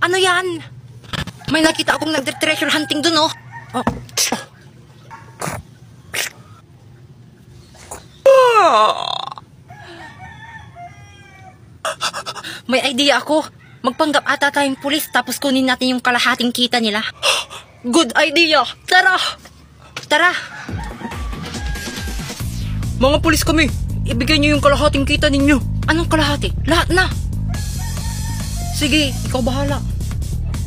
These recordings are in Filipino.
Ano yan? May nakita akong nagtre-treasure hunting dun, oh. oh. May idea ako. Magpanggap ata tayong pulis tapos kunin natin yung kalahating kita nila. Good idea! Tara! Tara! Mga pulis kami. Ibigay niyo yung kalahating kita ninyo. Anong kalahati? Lahat na! Sige, ikaw bahala.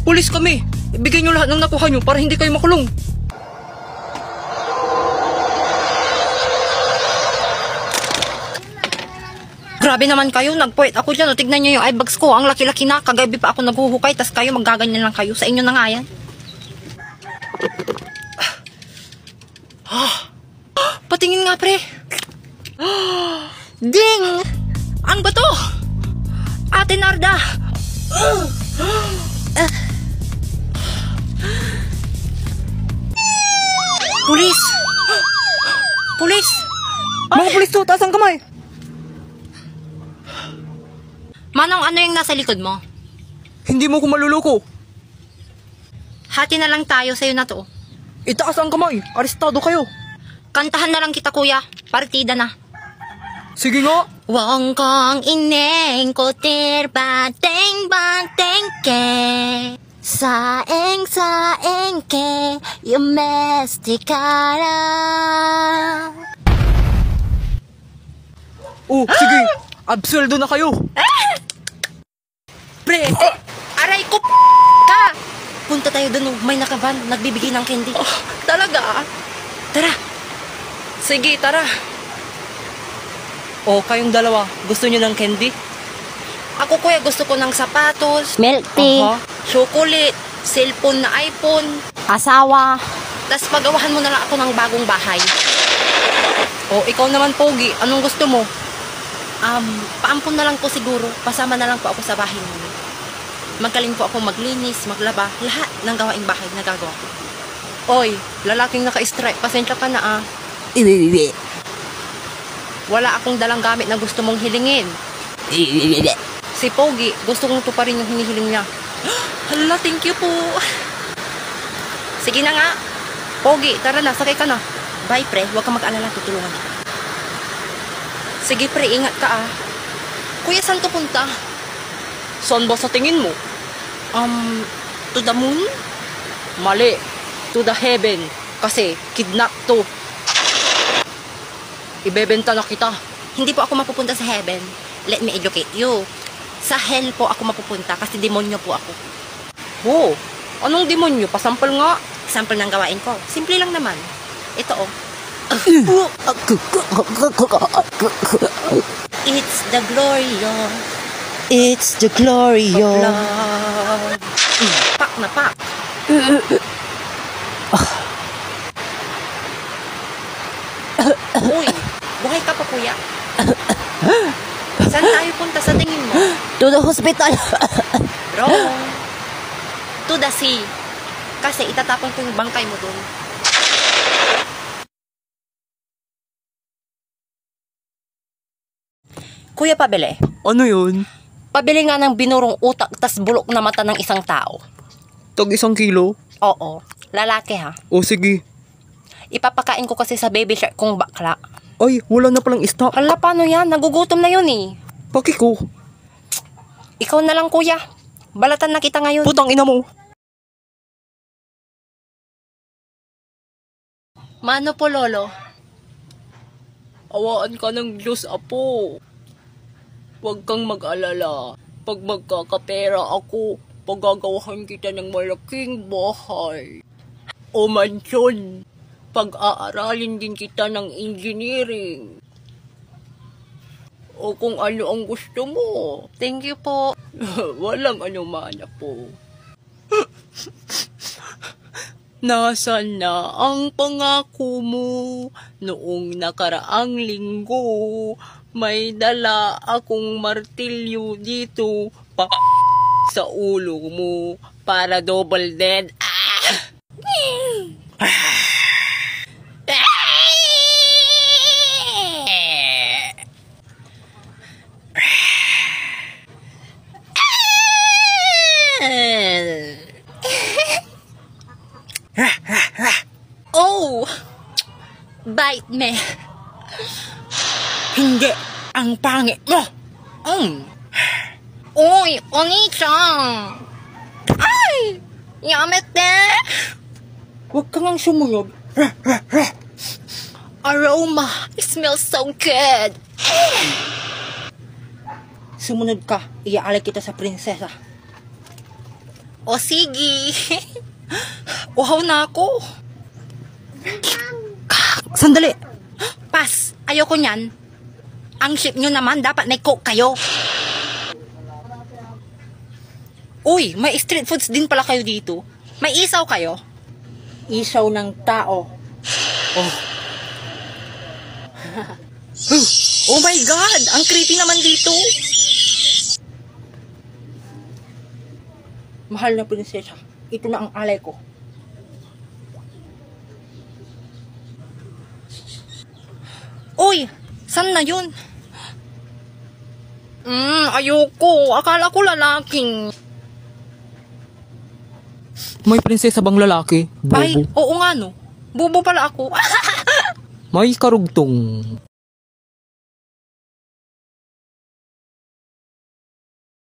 Pulis kami. Ibigay niyo lahat ng nakuha niyo para hindi kayo makulong. Grabe naman kayo, nagpoint ako dyan. O, tignan nyo yung eyebags ko. Ang laki-laki na. Kagabi pa ako naghuhukay. Tas kayo, magaganyan lang kayo. Sa inyo na nga yan. Patingin nga, pre. Ding! Ang bato! Ate Narda! Pulis! Pulis! Mga pulis to, taas ang kamay. Manong, ano yung nasa likod mo? Hindi mo ko maluloko. Hati na lang tayo sa'yo na to. Itaas ang kamay. Arestado kayo. Kantahan na lang kita, kuya. Partida na. Sige nga. Wong kong ineng kotir bateng bateng ke Saeng saeng ke Yumestikara Oh, sige. Absueldo na kayo. Pre, aray ko ka! Punta tayo dun, oh. may nakaban, nagbibigay ng candy. Talaga? Tara, Sige, tara. O, kayong dalawa, gusto niyo ng candy? Ako kuya gusto ko ng sapatos, Milk tea, Aha. chocolate, cellphone na iPhone, asawa, tas pagawahan mo na lang ako ng bagong bahay. O, ikaw naman, Pogi. Anong gusto mo? Um, paampon na lang po siguro. Pasama na lang po ako sa bahay ninyo. Magaling po ako maglinis, maglaba, lahat ng gawaing bahay nagagawa ko. Oy, lalaking naka-stripe. Pasensya ka na ah. Wala akong dalang gamit na gusto mong hilingin. Si Pogi, gusto kong tuparin yung hinihiling niya. Hala, thank you po. Sige na nga. Pogi, tara na, sakay ka na. Bye, pre. Huwag kang mag-alala, tutulungan kita. Sige, pre, ingat ka ah. Kuya, saan to punta? Saan ba sa tingin mo? Um, to the moon? Mali. To the heaven. Kasi, kidnap to. Ibebenta na kita. Hindi po ako mapupunta sa heaven. Let me educate you. Sa hell po ako mapupunta kasi demonyo po ako. Oh, anong demonyo? Pasampal nga. Example ng gawain ko. Simple lang naman. Ito oh. It's the glory of it's the glory. Mm, pak na pak. Uy, buhay ka pa kuya. Saan tayo punta sa tingin mo? to the hospital. Wrong. To the sea. Kasi itatapon ko yung bangkay mo doon. Kuya Pabele, Ano yun? pabili nga ng binurong utak tas bulok na mata ng isang tao. Tag isang kilo? Oo, lalaki ha. O sige. Ipapakain ko kasi sa baby shark kong bakla. Ay, wala na palang stock. Hala, paano yan? Nagugutom na yun eh. Paki ko. Ikaw na lang kuya. Balatan na kita ngayon. Putang ina mo. Mano po, lolo? Awaan ka ng Diyos, Apo. Huwag kang mag-alala. Pag magkakapera ako, pagagawahan kita ng malaking bahay. O mansyon. Pag-aaralin din kita ng engineering. O kung ano ang gusto mo. Thank you po. Walang anuman po. Nasaan na ang pangako mo noong nakaraang linggo? May dala akong martilyo dito pa sa ulo mo para double dead. Ah! Bite me. Hindi. Ang pangit mo. Mm. Uy, Oni-chan! Ay! Yamete! Huwag ka ngang sumunod. Aroma! It smells so good! Sumunod ka. Iaalay kita sa prinsesa. O sige! Uhaw na ako! Sandali. Pas! Ayoko niyan. Ang ship nyo naman, dapat may coke kayo. Uy, may street foods din pala kayo dito. May isaw kayo? Isaw ng tao. Oh my God! Ang creepy naman dito. Mahal na prinsesa. Ito na ang alay ko. Uy, saan na yun? Hmm, ayoko. Akala ko lalaking. May prinsesa bang lalaki? Ay, oo nga no. Bubo pala ako. May karugtong.